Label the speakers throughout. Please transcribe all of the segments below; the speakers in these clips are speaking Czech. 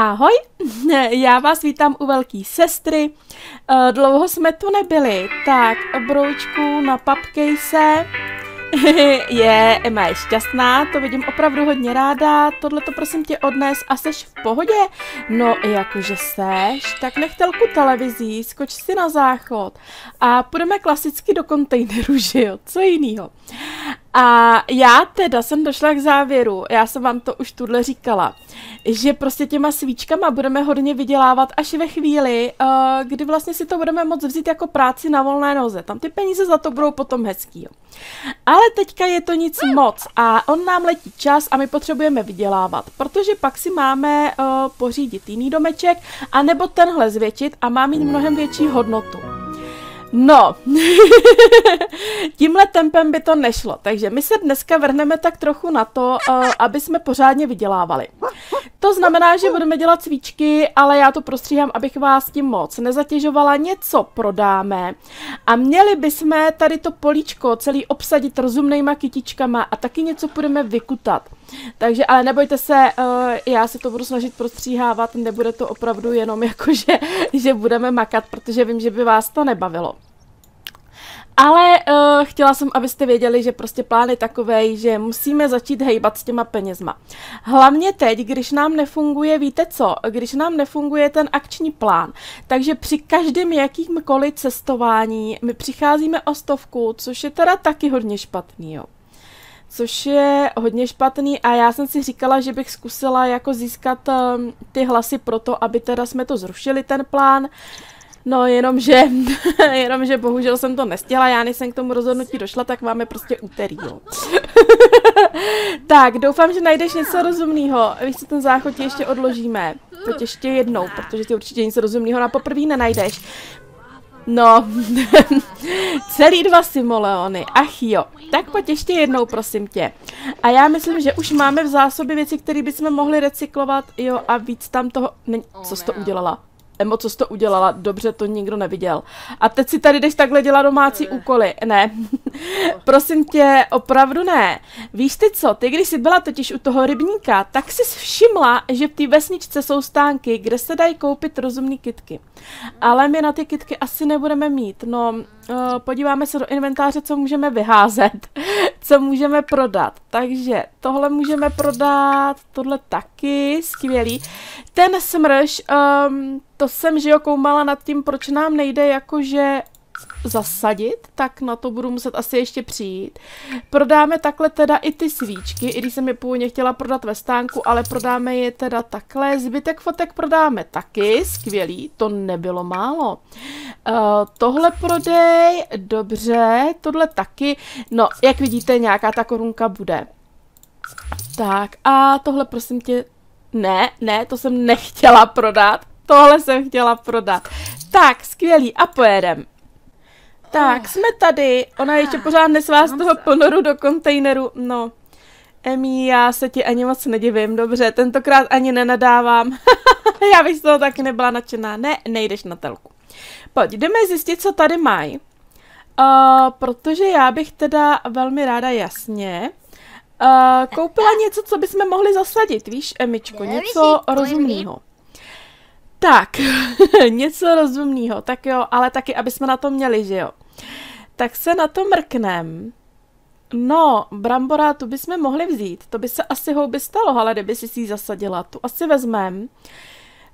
Speaker 1: Ahoj, já vás vítám u velké sestry. Eh, dlouho jsme tu nebyli, tak broučku na papkejse. je, Emma je šťastná, to vidím opravdu hodně ráda. Tohle to prosím tě odnes a seš v pohodě? No, jakože seš, tak nech telku televizí, skoč si na záchod a půjdeme klasicky do kontejneru, že jo? Co jinýho? A já teda jsem došla k závěru, já jsem vám to už tuhle říkala, že prostě těma svíčkama budeme hodně vydělávat až ve chvíli, uh, kdy vlastně si to budeme moct vzít jako práci na volné noze. Tam ty peníze za to budou potom hezký. Ale teďka je to nic moc a on nám letí čas a my potřebujeme vydělávat, protože pak si máme uh, pořídit jiný domeček a nebo tenhle zvětšit a má mít mnohem větší hodnotu. No, tímhle tempem by to nešlo, takže my se dneska vrhneme tak trochu na to, uh, aby jsme pořádně vydělávali. To znamená, že budeme dělat cvíčky, ale já to prostříhám, abych vás tím moc nezatěžovala. Něco prodáme a měli bychom tady to políčko celý obsadit rozumnýma kytičkama a taky něco budeme vykutat. Takže, ale nebojte se, uh, já se to budu snažit prostříhávat, nebude to opravdu jenom jako, že, že budeme makat, protože vím, že by vás to nebavilo. Ale uh, chtěla jsem, abyste věděli, že prostě plán je takový, že musíme začít hejbat s těma penězma. Hlavně teď, když nám nefunguje, víte co, když nám nefunguje ten akční plán, takže při každém jakýmkoliv cestování my přicházíme o stovku, což je teda taky hodně špatný, jo což je hodně špatný a já jsem si říkala, že bych zkusila jako získat um, ty hlasy pro to, aby teda jsme to zrušili ten plán. No jenomže, jenomže bohužel jsem to nestihla, já než jsem k tomu rozhodnutí došla, tak máme prostě úterý, jo. tak, doufám, že najdeš něco rozumného. Víš, co ten záchod ještě odložíme. Pojď ještě jednou, protože ty určitě něco rozumného na poprvé nenajdeš. No, celý dva simoleony, ach jo. Tak pojď ještě jednou, prosím tě. A já myslím, že už máme v zásobě věci, které bychom mohli recyklovat, jo, a víc tam toho... Ne, co jsi to udělala? Emo, co jsi to udělala? Dobře, to nikdo neviděl. A teď si tady jdeš takhle dělat domácí úkoly. Ne. Prosím tě, opravdu ne. Víš ty co, ty když jsi byla totiž u toho rybníka, tak jsi všimla, že v té vesničce jsou stánky, kde se dají koupit rozumné kitky. Ale my na ty kitky asi nebudeme mít. No, uh, podíváme se do inventáře, co můžeme vyházet, co můžeme prodat. Takže tohle můžeme prodat, tohle taky, skvělý. Ten smrš, um, to jsem, že jo, koumala nad tím, proč nám nejde jakože zasadit, tak na to budu muset asi ještě přijít. Prodáme takhle teda i ty svíčky, i když jsem je původně chtěla prodat ve stánku, ale prodáme je teda takhle. Zbytek fotek prodáme taky, skvělý, to nebylo málo. Uh, tohle prodej, dobře, tohle taky. No, jak vidíte, nějaká ta korunka bude. Tak a tohle prosím tě, ne, ne, to jsem nechtěla prodat. Tohle jsem chtěla prodat. Tak, skvělý, a pojedem. Tak, jsme tady. Ona ještě pořád nesvá z toho ponoru do kontejneru. No, Emi, já se ti ani moc nedivím, dobře, tentokrát ani nenadávám. já bych z toho taky nebyla nadšená. Ne, nejdeš na telku. Pojď, jdeme zjistit, co tady mají. Uh, protože já bych teda velmi ráda jasně uh, koupila něco, co bychom mohli zasadit, víš, Emičko, něco rozumného. Tak, něco rozumného, tak jo, ale taky, aby jsme na to měli, že jo. Tak se na to mrknem. No, brambora tu bychom mohli vzít, to by se asi houby stalo, ale kdyby si ji zasadila, tu asi vezmem.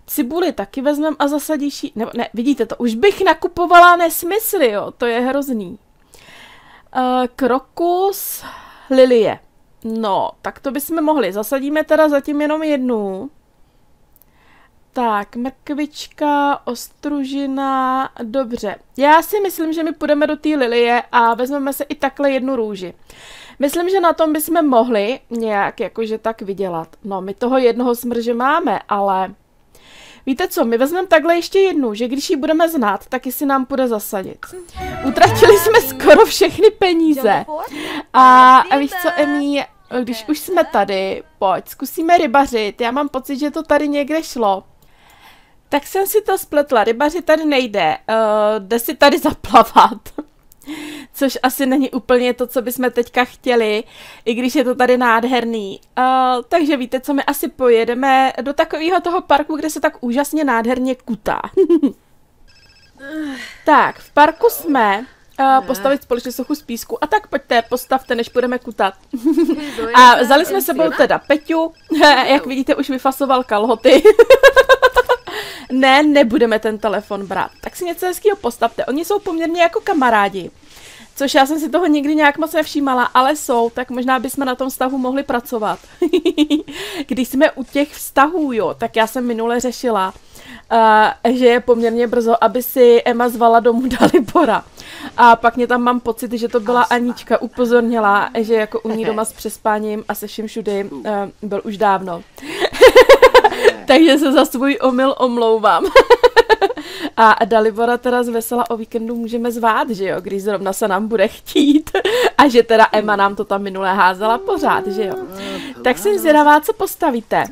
Speaker 1: Cibuli taky vezmem a zasadíš ji, nebo ne, vidíte to, už bych nakupovala nesmysly, jo, to je hrozný. Uh, krokus, lilie. No, tak to bychom mohli, zasadíme teda zatím jenom jednu. Tak, mrkvička, ostružina, dobře. Já si myslím, že my půjdeme do té lilie a vezmeme se i takhle jednu růži. Myslím, že na tom bychom mohli nějak jakože tak vydělat. No, my toho jednoho smrže máme, ale... Víte co, my vezmeme takhle ještě jednu, že když ji budeme znát, tak si nám půjde zasadit. Utratili jsme skoro všechny peníze. A, a víš co, Emí, když už jsme tady, pojď, zkusíme rybařit. Já mám pocit, že to tady někde šlo. Tak jsem si to spletla, rybaři tady nejde, uh, jde si tady zaplavat. Což asi není úplně to, co bychom teďka chtěli, i když je to tady nádherný. Uh, takže víte, co my asi pojedeme do takového toho parku, kde se tak úžasně nádherně kutá. tak, v parku jsme uh, postavit společně sochu z písku. A tak pojďte, postavte, než budeme kutat. a vzali jsme sebou teda Peťu, jak vidíte, už vyfasoval kalhoty. ne, nebudeme ten telefon brát. Tak si něco hezkého postavte. Oni jsou poměrně jako kamarádi. Což já jsem si toho nikdy nějak moc nevšímala, ale jsou, tak možná bychom na tom vztahu mohli pracovat. Když jsme u těch vztahů, jo, tak já jsem minule řešila, uh, že je poměrně brzo, aby si Emma zvala domů Dalibora. A pak mě tam mám pocit, že to byla Anička, upozornila, že jako u ní doma s přespáním a se vším všudy uh, byl už dávno. Takže se za svůj omyl omlouvám. a Dalibora teda z Vesela o víkendu můžeme zvát, že jo, když zrovna se nám bude chtít. a že teda Emma nám to tam minule házela pořád, že jo. Tak jsem zvědavá, co postavíte.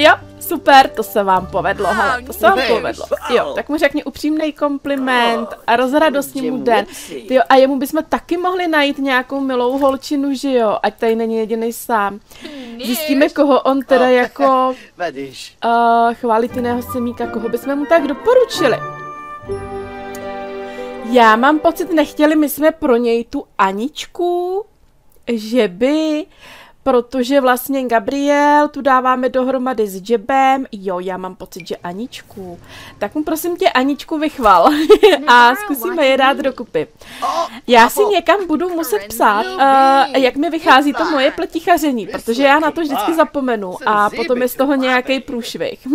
Speaker 1: Jo, super, to se vám povedlo, hele, to se vám povedlo. Jo, tak mu řekni upřímný kompliment a rozradostní mu den. Jo, a jemu bychom taky mohli najít nějakou milou holčinu, že jo, ať tady není jediný sám. Zjistíme, koho on teda jako uh, chválit semíka, koho bychom mu tak doporučili. Já mám pocit, nechtěli my jsme pro něj tu Aničku, že by protože vlastně Gabriel tu dáváme dohromady s Jebem. Jo, já mám pocit, že Aničku. Tak mu prosím tě Aničku vychval. A zkusíme je dát dokupy. Já si někam budu muset psát, uh, jak mi vychází to moje pletichaření, protože já na to vždycky zapomenu a potom je z toho nějaký průšvih.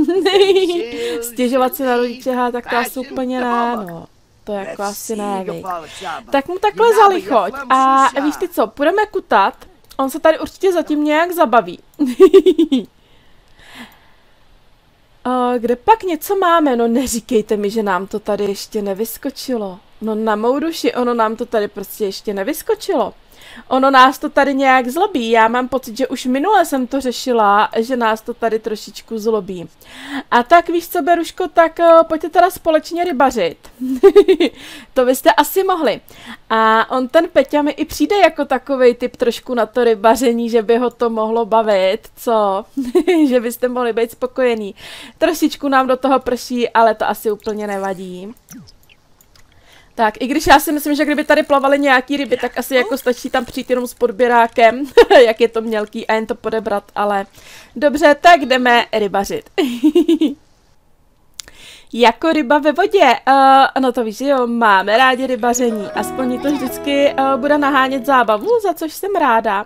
Speaker 1: Stěžovat se na rodiče, tak to asi úplně ne, no. To jako asi ne, Tak mu takhle zalichoď a víš ty co, půjdeme kutat, On se tady určitě zatím nějak zabaví. A kde pak něco máme? No neříkejte mi, že nám to tady ještě nevyskočilo. No na mou duši, ono nám to tady prostě ještě nevyskočilo. Ono nás to tady nějak zlobí. Já mám pocit, že už minule jsem to řešila, že nás to tady trošičku zlobí. A tak víš co, Beruško, tak uh, pojďte teda společně rybařit. to byste asi mohli. A on ten Peťa mi i přijde jako takový typ trošku na to rybaření, že by ho to mohlo bavit, co? že byste mohli být spokojení. Trošičku nám do toho prší, ale to asi úplně nevadí. Tak, i když já si myslím, že kdyby tady plavaly nějaký ryby, tak asi jako stačí tam přijít jenom s podběrákem, jak je to mělký a jen to podebrat, ale dobře, tak jdeme rybařit. jako ryba ve vodě. Uh, no to víš, jo, máme rádi rybaření. Aspoň to vždycky uh, bude nahánět zábavu, za což jsem ráda.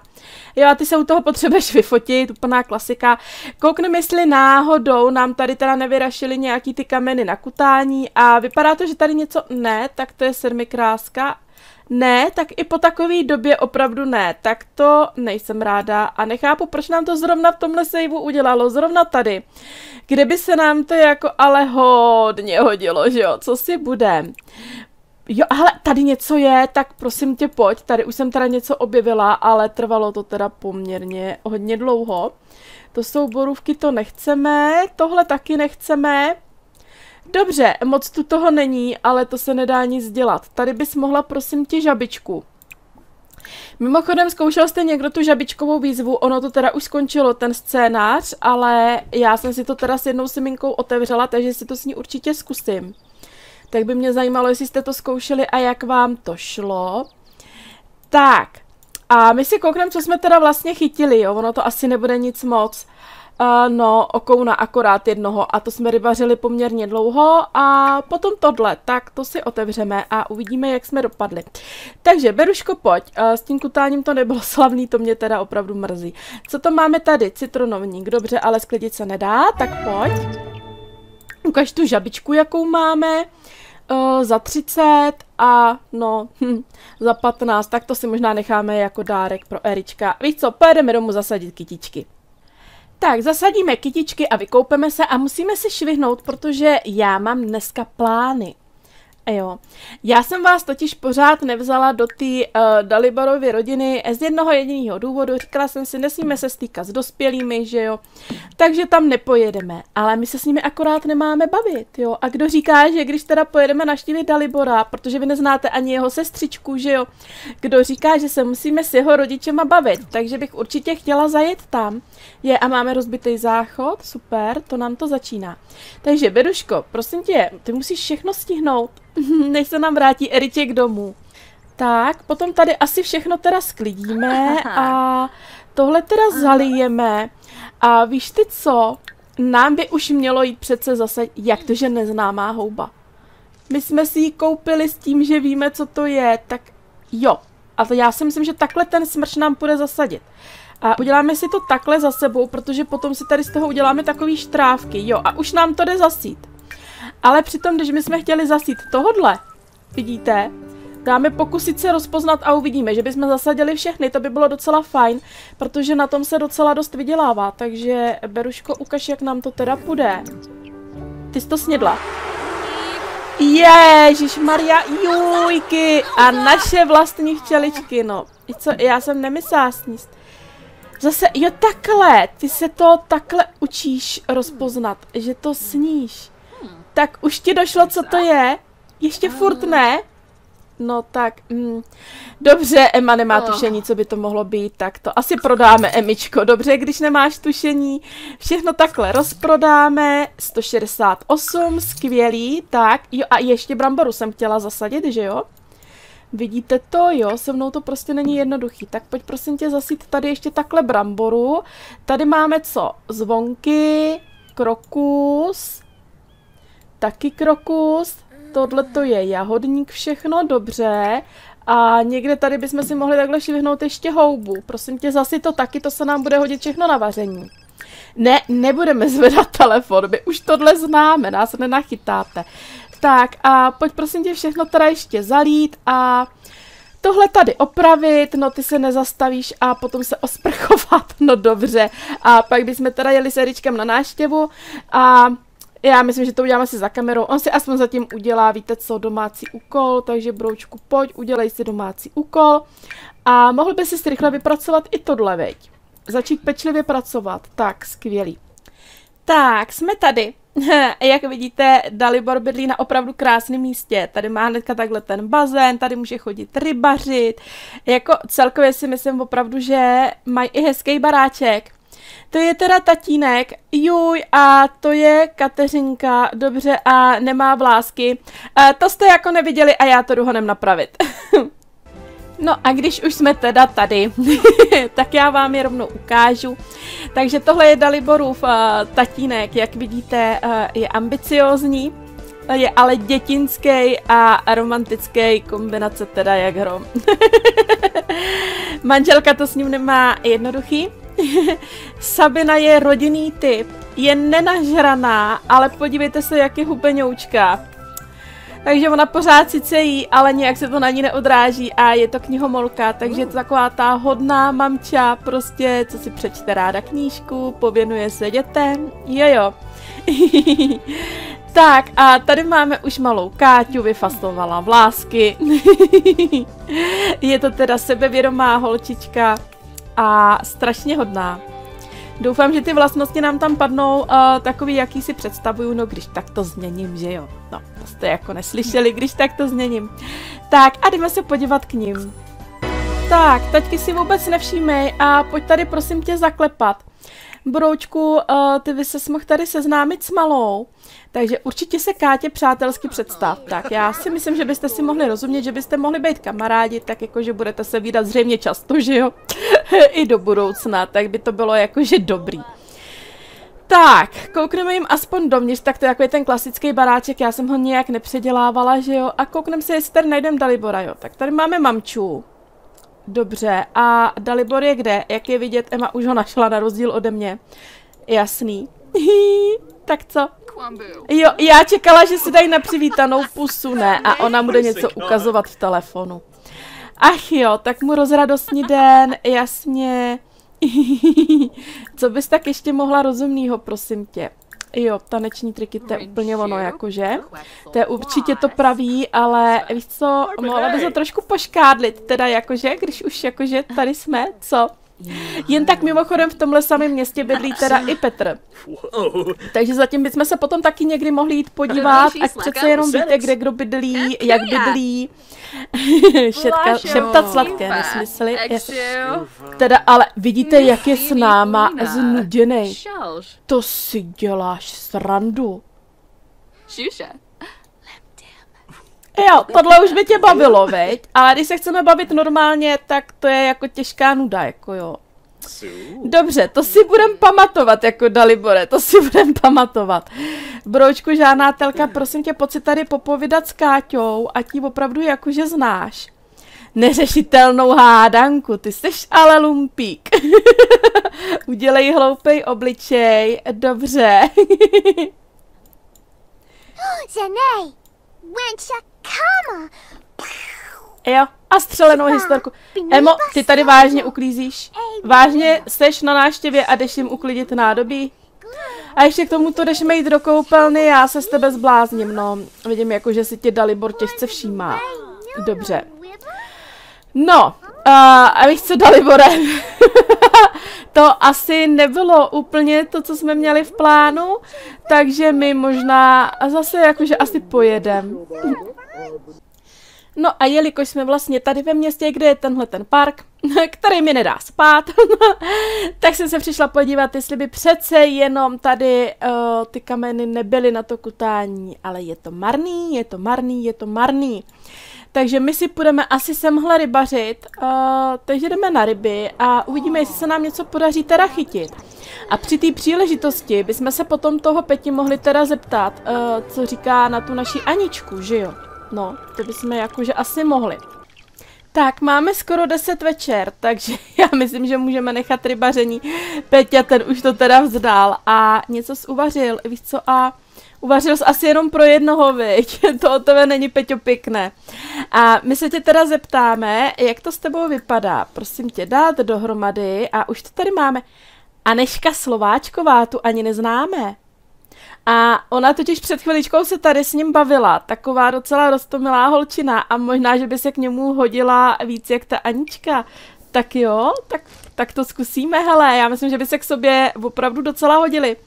Speaker 1: Jo, a ty se u toho potřebuješ vyfotit, úplná klasika. Koukneme, jestli náhodou nám tady teda nevyrašily nějaký ty kameny na kutání a vypadá to, že tady něco ne, tak to je sedmikráska. Ne, tak i po takové době opravdu ne. Tak to nejsem ráda a nechápu, proč nám to zrovna v tomhle sejvu udělalo, zrovna tady. Kde by se nám to jako ale hodně hodilo, že jo, co si bude. Jo, ale tady něco je, tak prosím tě pojď, tady už jsem teda něco objevila, ale trvalo to teda poměrně hodně dlouho. To jsou borůvky, to nechceme, tohle taky nechceme. Dobře, moc tu toho není, ale to se nedá nic dělat. Tady bys mohla prosím tě žabičku. Mimochodem, zkoušel jste někdo tu žabičkovou výzvu, ono to teda už skončilo, ten scénář, ale já jsem si to teda s jednou seminkou otevřela, takže si to s ní určitě zkusím. Tak by mě zajímalo, jestli jste to zkoušeli a jak vám to šlo. Tak, a my si koukneme, co jsme teda vlastně chytili, jo, ono to asi nebude nic moc. Uh, no, okouna akorát jednoho a to jsme rybařili poměrně dlouho a potom tohle, tak to si otevřeme a uvidíme, jak jsme dopadli. Takže, Beruško, pojď, uh, s tím kutáním to nebylo slavný, to mě teda opravdu mrzí. Co to máme tady? Citronovník, dobře, ale sklidit se nedá, tak pojď. Ukaž tu žabičku, jakou máme. Uh, za 30 a no, hm, za 15, tak to si možná necháme jako dárek pro Erička. Víš co, pojedeme domů zasadit kytičky. Tak, zasadíme kytičky a vykoupeme se a musíme si švihnout, protože já mám dneska plány. Jo. Já jsem vás totiž pořád nevzala do té uh, Dalibarovy rodiny z jednoho jediného důvodu. Říkala jsem si, nesmíme se stýkat s dospělými, že jo. Takže tam nepojedeme. Ale my se s nimi akorát nemáme bavit, jo. A kdo říká, že když teda pojedeme naštívit Dalibora, protože vy neznáte ani jeho sestřičku, že jo. Kdo říká, že se musíme s jeho rodičema bavit. Takže bych určitě chtěla zajet tam. Je a máme rozbitý záchod, super, to nám to začíná. Takže Beruško, prosím tě, ty musíš všechno stihnout než se nám vrátí Eriček domů. Tak, potom tady asi všechno teda sklidíme a tohle teda zalijeme. A víš ty co? Nám by už mělo jít přece zase, jak to, že neznámá houba. My jsme si ji koupili s tím, že víme, co to je, tak jo. A to já si myslím, že takhle ten smrč nám půjde zasadit. A uděláme si to takhle za sebou, protože potom si tady z toho uděláme takový štrávky. Jo, a už nám to jde zasít. Ale přitom, když my jsme chtěli zasít tohodle, vidíte, dáme pokusit se rozpoznat a uvidíme, že bychom zasadili všechny, to by bylo docela fajn, protože na tom se docela dost vydělává, takže Beruško, ukaž, jak nám to teda půjde. Ty jsi to snědla. Ježíš Maria, jujky a naše vlastní včeličky, no. Co, já jsem nemyslela sníst. Zase, jo takhle, ty se to takhle učíš rozpoznat, že to sníš. Tak už ti došlo, co to je? Ještě furt ne? No tak, mm, dobře, Emma nemá oh. tušení, co by to mohlo být, tak to asi prodáme, Emičko. Dobře, když nemáš tušení, všechno takhle rozprodáme, 168, skvělý, tak, jo, a ještě bramboru jsem chtěla zasadit, že jo? Vidíte to, jo, se mnou to prostě není jednoduchý. Tak pojď prosím tě zasít tady ještě takhle bramboru. Tady máme co? Zvonky, krokus, taky krokus, tohle to je jahodník, všechno dobře. A někde tady bychom si mohli takhle švihnout ještě houbu. Prosím tě, zasi to taky, to se nám bude hodit všechno na vaření. Ne, nebudeme zvedat telefon, my už tohle známe, nás nenachytáte. Tak a pojď prosím tě všechno teda ještě zalít a tohle tady opravit, no ty se nezastavíš a potom se osprchovat, no dobře. A pak bychom teda jeli s Eričkem na náštěvu a já myslím, že to uděláme si za kamerou. On si aspoň zatím udělá, víte co, domácí úkol, takže broučku, pojď, udělej si domácí úkol. A mohl by si rychle vypracovat i tohle, veď. Začít pečlivě pracovat. Tak, skvělý. Tak, jsme tady. Jak vidíte, Dalibor bydlí na opravdu krásném místě. Tady má hnedka takhle ten bazén, tady může chodit rybařit. Jako celkově si myslím opravdu, že mají i hezký baráček. To je teda tatínek, juj, a to je Kateřinka, dobře, a nemá vlásky. A to jste jako neviděli a já to jdu honem napravit. No a když už jsme teda tady, tak já vám je rovnou ukážu. Takže tohle je Daliborův uh, tatínek, jak vidíte, uh, je ambiciózní, je ale dětinský a romantický kombinace teda jak hrom. Manželka to s ním nemá jednoduchý, Sabina je rodinný typ, je nenažraná, ale podívejte se, jak je hubeňoučka. Takže ona pořád sice jí, ale nějak se to na ní neodráží a je to knihomolka, takže je to taková ta hodná mamča, prostě, co si přečte ráda knížku, pověnuje se dětem, jojo. tak a tady máme už malou Káťu, vyfastovala vlásky. je to teda sebevědomá holčička, a strašně hodná. Doufám, že ty vlastnosti nám tam padnou uh, takový, jaký si představuju, no když tak to změním, že jo. No, to jste jako neslyšeli, když tak to změním. Tak a jdeme se podívat k ním. Tak, teďky si vůbec nevšímej a pojď tady prosím tě zaklepat. Broučku, uh, ty by se mohl tady seznámit s malou. Takže určitě se Kátě přátelsky představ. Tak já si myslím, že byste si mohli rozumět, že byste mohli být kamarádi, tak jako, že budete se výdat zřejmě často, že jo? I do budoucna, tak by to bylo jakože dobrý. Tak, koukneme jim aspoň dovnitř, tak to je takový ten klasický baráček, já jsem ho nějak nepředělávala, že jo? A koukneme se, jestli tady najdeme Dalibora, jo? Tak tady máme mamču. Dobře, a Dalibor je kde? Jak je vidět, Emma už ho našla na rozdíl ode mě. Jasný. tak co? Jo, já čekala, že si dají na přivítanou pusu, ne? A ona bude něco ukazovat v telefonu. Ach jo, tak mu rozradostní den, jasně. Co bys tak ještě mohla rozumnýho, prosím tě? Jo, taneční triky, to je úplně ono, jakože. To je určitě to pravý, ale víš co, mohla by se trošku poškádlit, teda jakože, když už jakože tady jsme, co? Jen tak mimochodem v tomhle samém městě bydlí teda i Petr. Takže zatím bychom se potom taky někdy mohli jít podívat, ať přece jenom víte, kde kdo bydlí, jak bydlí. Šetka, šeptat sladké nesmysly. Teda, ale vidíte, jak je s náma znuděnej. To si děláš srandu. Jo, tohle už by tě bavilo, veď? Ale když se chceme bavit normálně, tak to je jako těžká nuda, jako jo. Dobře, to si budem pamatovat, jako Dalibore, to si budem pamatovat. Broučku, žádná telka, prosím tě, pojď si tady popovídat s Káťou a ti opravdu jakože znáš. Neřešitelnou hádanku, ty jsi ale lumpík. Udělej hloupej obličej, dobře. Zenej, Jo, a střelenou historku. Emo, ty tady vážně uklízíš? Vážně seš na náštěvě a jdeš jim uklidit nádobí? A ještě k tomu to jdeš mít do koupelny, já se s tebe zblázním, no. Vidím jako, že si tě Dalibor těžce všímá. Dobře. No, uh, a víš co, Dalibore? to asi nebylo úplně to, co jsme měli v plánu, takže my možná zase jakože asi pojedem. No a jelikož jsme vlastně tady ve městě, kde je tenhle ten park, který mi nedá spát, tak jsem se přišla podívat, jestli by přece jenom tady uh, ty kameny nebyly na to kutání, ale je to marný, je to marný, je to marný. Takže my si půjdeme asi semhle rybařit, uh, takže jdeme na ryby a uvidíme, jestli se nám něco podaří teda chytit. A při té příležitosti bychom se potom toho Peti mohli teda zeptat, uh, co říká na tu naši Aničku, že jo? No, to bychom jakože asi mohli. Tak, máme skoro 10 večer, takže já myslím, že můžeme nechat rybaření. Peťa, ten už to teda vzdál a něco uvařil, víš co, a uvařil jsi asi jenom pro jednoho, viď? To o tebe není, Peťo, pěkné. A my se tě teda zeptáme, jak to s tebou vypadá. Prosím tě, dát dohromady a už to tady máme. Aneška Slováčková, tu ani neznáme. A ona totiž před chviličkou se tady s ním bavila, taková docela rostomilá holčina a možná, že by se k němu hodila víc jak ta Anička. Tak jo, tak, tak to zkusíme, hele, já myslím, že by se k sobě opravdu docela hodili.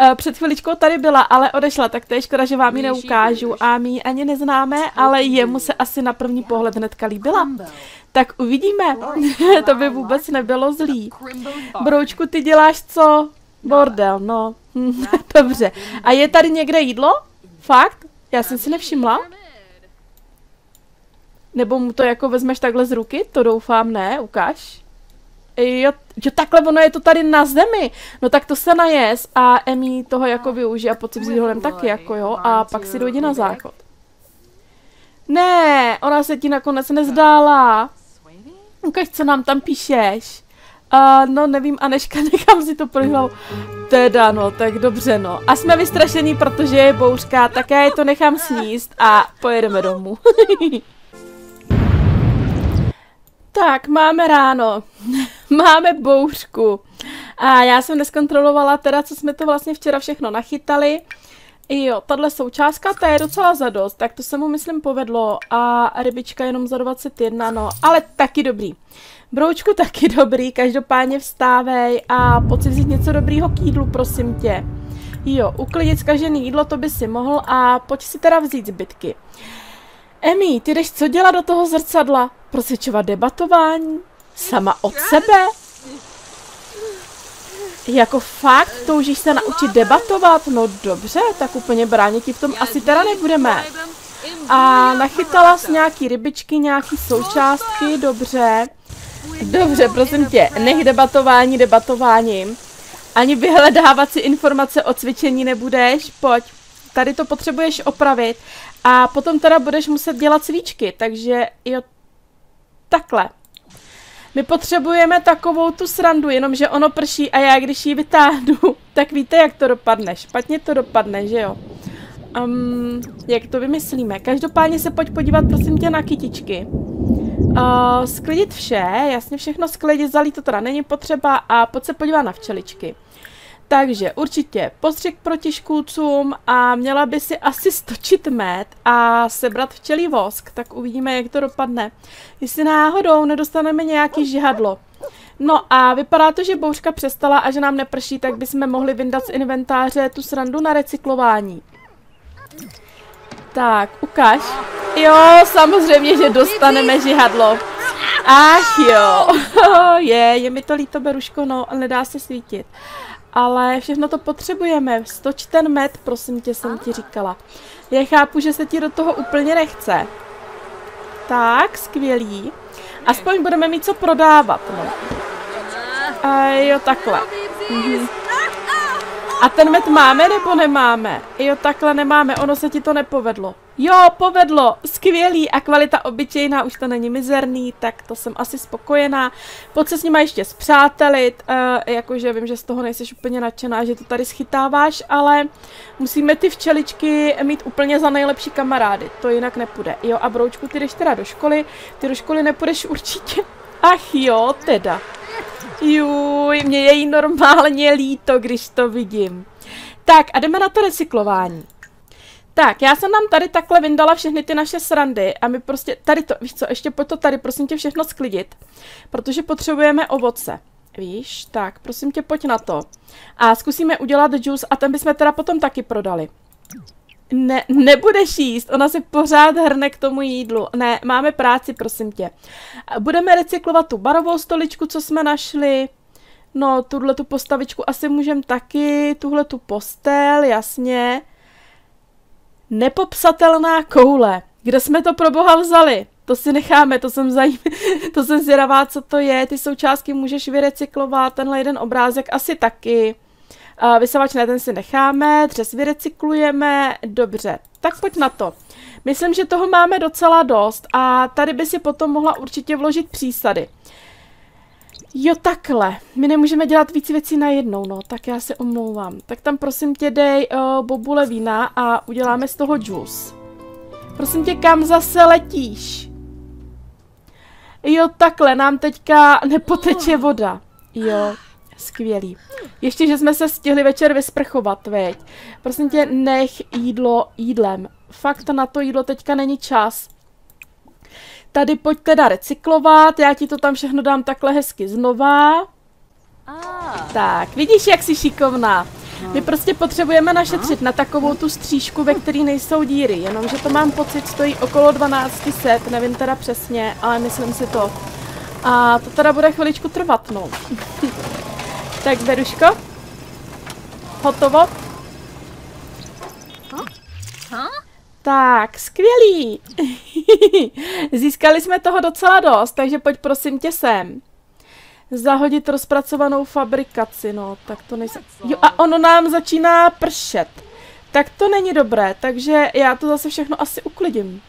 Speaker 1: Uh, před chviličkou tady byla, ale odešla, tak to je škoda, že vám ji neukážu a my ji ani neznáme, ale jemu se asi na první pohled hnedka líbila. Tak uvidíme, to by vůbec nebylo zlý. Broučku, ty děláš co? Bordel, no. Dobře. A je tady někde jídlo? Fakt? Já jsem si nevšimla. Nebo mu to jako vezmeš takhle z ruky? To doufám, ne? Ukáž. Jo, jo, takhle ono je to tady na zemi. No tak to se najes a Emi toho jako využije a pocit vzít holem taky jako jo a pak si dojde na záchod. Ne, ona se ti nakonec nezdála. Ukaž, co nám tam píšeš. Uh, no nevím, Aneška, nechám si to pro Teda no, tak dobře no. A jsme vystrašení, protože je bouřka, tak já je to nechám sníst a pojedeme domů. tak, máme ráno. Máme bouřku. A já jsem neskontrolovala teda, co jsme to vlastně včera všechno nachytali. Jo, tahle součástka, ta je docela zadost, tak to se mu myslím povedlo a rybička jenom za 21, no, ale taky dobrý. Broučku taky dobrý, každopádně vstávej a pojď si vzít něco dobrýho k jídlu, prosím tě. Jo, uklidit zkažený jídlo, to by si mohl a pojď si teda vzít zbytky. Emi, ty jdeš co dělat do toho zrcadla? Prosvědčovat debatování? Sama od sebe? Jako fakt, toužíš se naučit debatovat? No dobře, tak úplně bránit ti v tom asi teda nebudeme. A nachytala jsi nějaký rybičky, nějaký součástky, dobře. Dobře, prosím tě, nech debatování debatováním. Ani vyhledávat si informace o cvičení nebudeš, pojď. Tady to potřebuješ opravit a potom teda budeš muset dělat cvičky, takže jo, takhle. My potřebujeme takovou tu srandu, jenomže ono prší a já když ji vytáhnu, tak víte, jak to dopadne. Špatně to dopadne, že jo? Um, jak to vymyslíme? Každopádně se pojď podívat prosím tě na kytičky. Uh, sklidit vše, jasně všechno sklidit, zalít to teda není potřeba a pojď se podívat na včeličky. Takže určitě postřik proti škůdcům a měla by si asi stočit med a sebrat včelí vosk, tak uvidíme, jak to dopadne. Jestli náhodou nedostaneme nějaký žihadlo. No a vypadá to, že bouřka přestala a že nám neprší, tak bychom mohli vyndat z inventáře tu srandu na recyklování. Tak, ukáž. Jo, samozřejmě, že dostaneme žihadlo. Ach jo, je, je mi to líto, Beruško, no, nedá se svítit. Ale všechno to potřebujeme. Stoč ten med, prosím tě, jsem ti říkala. Já chápu, že se ti do toho úplně nechce. Tak, skvělý. Aspoň budeme mít co prodávat, no. A jo, takhle. Mhm. A ten med máme nebo nemáme? Jo, takhle nemáme, ono se ti to nepovedlo. Jo, povedlo, skvělý a kvalita obyčejná, už to není mizerný, tak to jsem asi spokojená. Pojď se s nima ještě zpřátelit, uh, jakože vím, že z toho nejseš úplně nadšená, že to tady schytáváš, ale musíme ty včeličky mít úplně za nejlepší kamarády, to jinak nepůjde. Jo, a Broučku, ty jdeš teda do školy, ty do školy nepůjdeš určitě. Ach jo, teda. Juj, mě je jí normálně líto, když to vidím. Tak a jdeme na to recyklování. Tak, já jsem nám tady takhle vyndala všechny ty naše srandy a my prostě, tady to, víš co, ještě pojď to tady, prosím tě všechno sklidit, protože potřebujeme ovoce. Víš, tak, prosím tě, pojď na to. A zkusíme udělat juice a ten bychom teda potom taky prodali. Ne, nebudeš jíst, ona si pořád hrne k tomu jídlu. Ne, máme práci, prosím tě. Budeme recyklovat tu barovou stoličku, co jsme našli. No, tuhle tu postavičku asi můžeme taky, tuhle tu postel, jasně. Nepopsatelná koule. Kde jsme to pro boha vzali? To si necháme, to jsem zajím, to jsem zvědavá, co to je. Ty součástky můžeš vyrecyklovat, tenhle jeden obrázek asi taky. Uh, vysavač ne, ten si necháme, dřez vyrecyklujeme, dobře, tak pojď na to. Myslím, že toho máme docela dost a tady by si potom mohla určitě vložit přísady. Jo, takhle. My nemůžeme dělat víc věcí najednou, no, tak já se omlouvám. Tak tam prosím tě dej uh, bobule vína a uděláme z toho džus. Prosím tě, kam zase letíš? Jo, takhle, nám teďka nepoteče voda. Jo, skvělý. Ještě, že jsme se stihli večer vysprchovat, veď. Prosím tě, nech jídlo jídlem. Fakt na to jídlo teďka není čas. Tady pojď teda recyklovat, já ti to tam všechno dám takhle hezky znova. Tak, vidíš, jak jsi šikovná. My prostě potřebujeme našetřit na takovou tu střížku, ve které nejsou díry, jenomže to mám pocit stojí okolo 12 set, nevím teda přesně, ale myslím si to. A to teda bude chviličku trvat, no. Tak, Beruško. Hotovo? Tak, skvělý. Získali jsme toho docela dost, takže pojď prosím tě sem. Zahodit rozpracovanou fabrikaci, no, tak to nejsem. Jo, a ono nám začíná pršet. Tak to není dobré, takže já to zase všechno asi uklidím.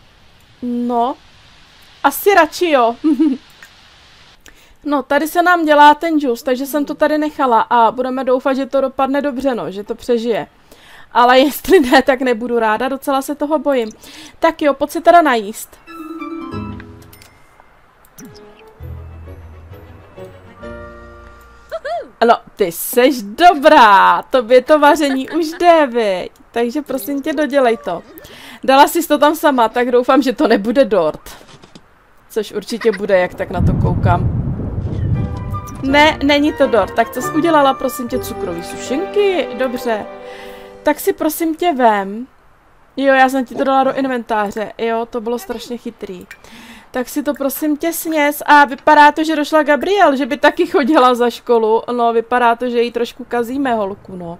Speaker 1: No, asi radši jo. no, tady se nám dělá ten džus, takže jsem to tady nechala a budeme doufat, že to dopadne dobře, no, že to přežije. Ale jestli ne, tak nebudu ráda, docela se toho bojím. Tak jo, pojď se teda najíst. No, ty seš dobrá, tobě to vaření už jde, viď? Takže prosím tě, dodělej to. Dala jsi to tam sama, tak doufám, že to nebude dort. Což určitě bude, jak tak na to koukám. Ne, není to dort. Tak co jsi udělala, prosím tě, cukrový sušenky? Dobře tak si prosím tě vem. Jo, já jsem ti to dala do inventáře. Jo, to bylo strašně chytrý. Tak si to prosím tě sněz a vypadá to, že došla Gabriel, že by taky chodila za školu. No, vypadá to, že jí trošku kazíme holku, no.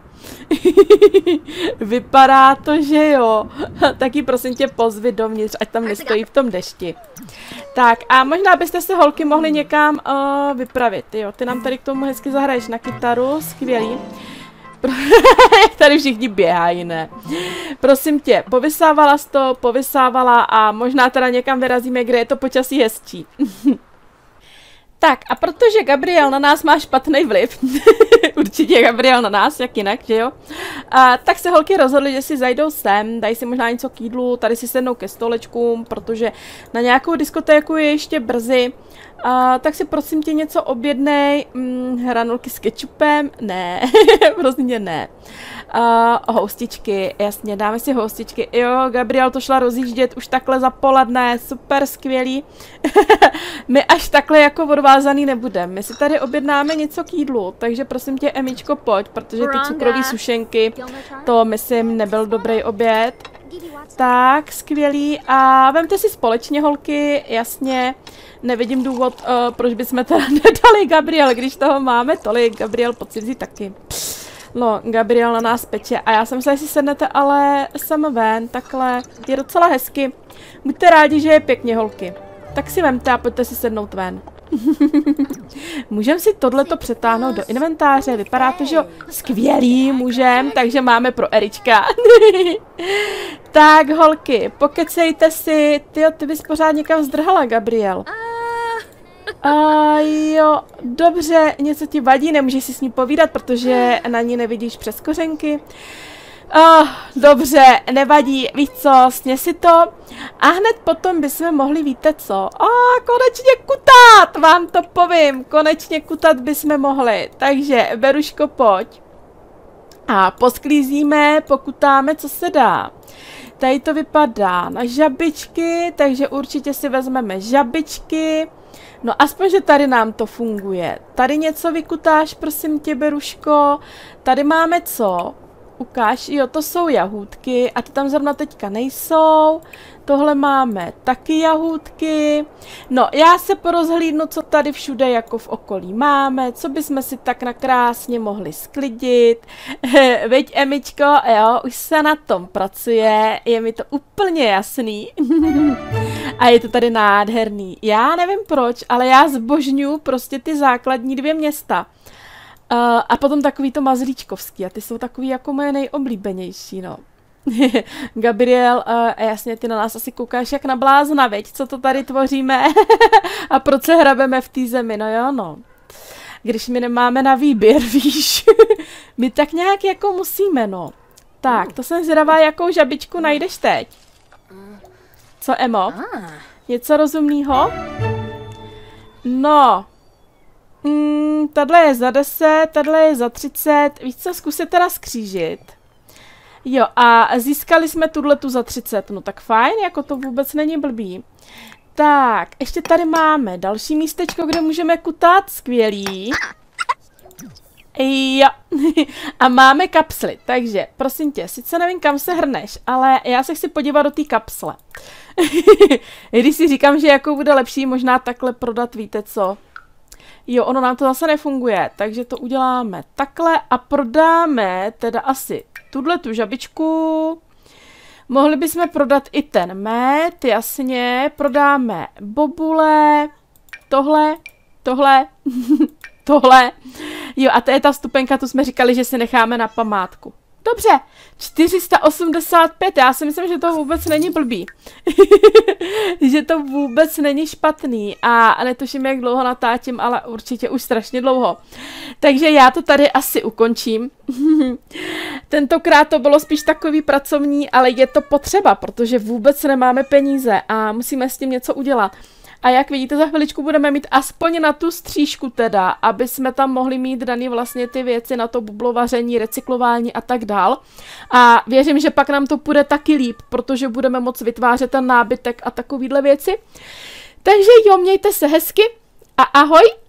Speaker 1: vypadá to, že jo. Taky prosím tě pozvi dovnitř, ať tam nestojí v tom dešti. Tak a možná byste se holky mohli někam uh, vypravit, jo. Ty nám tady k tomu hezky zahraješ na kytaru, skvělý. Tady všichni běhají, ne? Prosím tě, povysávala jsi to, povysávala a možná teda někam vyrazíme, kde je to počasí hezčí. tak a protože Gabriel na nás má špatný vliv, určitě Gabriel na nás, jak jinak, že jo? A, tak se holky rozhodly, že si zajdou sem, dají si možná něco k jídlu, tady si sednou ke stolečkům, protože na nějakou diskotéku je ještě brzy. A, tak si prosím tě něco objednej. Mm, hranolky s kečupem? Ne, prostě ne. Uh, houstičky, jasně, dáme si houstičky. Jo, Gabriel to šla rozjíždět už takhle za poledne, super, skvělý. my až takhle jako odvázaný nebudeme. My si tady objednáme něco k jídlu, takže prosím tě, Emičko, pojď, protože ty cukrové sušenky, to myslím nebyl dobrý oběd. Tak, skvělý. A vemte si společně, holky, jasně. Nevidím důvod, uh, proč bychom teda nedali Gabriel, když toho máme tolik. Gabriel potřebuje taky. No, Gabriel na nás peče a já jsem se, jestli sednete ale sem ven, takhle. Je docela hezky. Buďte rádi, že je pěkně, holky. Tak si vemte a pojďte si sednout ven. můžeme si tohleto přetáhnout do inventáře, vypadá to, že jo, skvělý můžem, takže máme pro Erička. tak holky, pokecejte si, ty ty bys pořád někam zdrhala, Gabriel. A jo, dobře, něco ti vadí, nemůžeš si s ní povídat, protože na ní nevidíš přes kořenky. Oh, dobře, nevadí, víš co, sně si to. A hned potom bychom mohli, víte co, a oh, konečně kutat, vám to povím, konečně kutat bychom mohli. Takže, Beruško, pojď. A posklízíme, pokutáme, co se dá. Tady to vypadá na žabičky, takže určitě si vezmeme žabičky. No aspoň, že tady nám to funguje. Tady něco vykutáš, prosím tě, Beruško. Tady máme co? Ukáž, jo, to jsou jahůdky a ty tam zrovna teďka nejsou. Tohle máme taky jahůdky. No, já se porozhlídnu, co tady všude jako v okolí máme, co bychom si tak nakrásně mohli sklidit. Veď, Emičko, jo, už se na tom pracuje, je mi to úplně jasný. a je to tady nádherný. Já nevím proč, ale já zbožňu prostě ty základní dvě města. Uh, a potom takový to mazlíčkovský a ty jsou takový jako moje nejoblíbenější, no. Gabriel, uh, jasně, ty na nás asi koukáš jak na blázna, veď, co to tady tvoříme a proč se hrabeme v té zemi, no jo, no. Když my nemáme na výběr, víš, my tak nějak jako musíme, no. Tak, to jsem zvědavá, jakou žabičku najdeš teď. Co, Emo? Ah. Něco rozumného? No, Mm, tahle je za 10, tahle je za 30. Víš co, zkusit teda skřížit. Jo, a získali jsme tuhle tu za 30. No tak fajn, jako to vůbec není blbý. Tak, ještě tady máme další místečko, kde můžeme kutat. Skvělý. Jo. a máme kapsly, takže prosím tě, sice nevím, kam se hrneš, ale já se chci podívat do té kapsle. Když si říkám, že jako bude lepší možná takhle prodat, víte co, Jo, ono nám to zase nefunguje, takže to uděláme takhle a prodáme teda asi tuhle tu žabičku. Mohli bychom prodat i ten med, jasně, prodáme bobule, tohle, tohle, tohle. Jo, a to je ta vstupenka, tu jsme říkali, že si necháme na památku. Dobře, 485, já si myslím, že to vůbec není blbý. že to vůbec není špatný a netuším, jak dlouho natáčím, ale určitě už strašně dlouho. Takže já to tady asi ukončím. Tentokrát to bylo spíš takový pracovní, ale je to potřeba, protože vůbec nemáme peníze a musíme s tím něco udělat. A jak vidíte, za chviličku budeme mít aspoň na tu střížku teda, aby jsme tam mohli mít daný vlastně ty věci na to bublovaření, recyklování a tak dál. A věřím, že pak nám to půjde taky líp, protože budeme moc vytvářet ten nábytek a takovýhle věci. Takže jo, mějte se hezky a ahoj!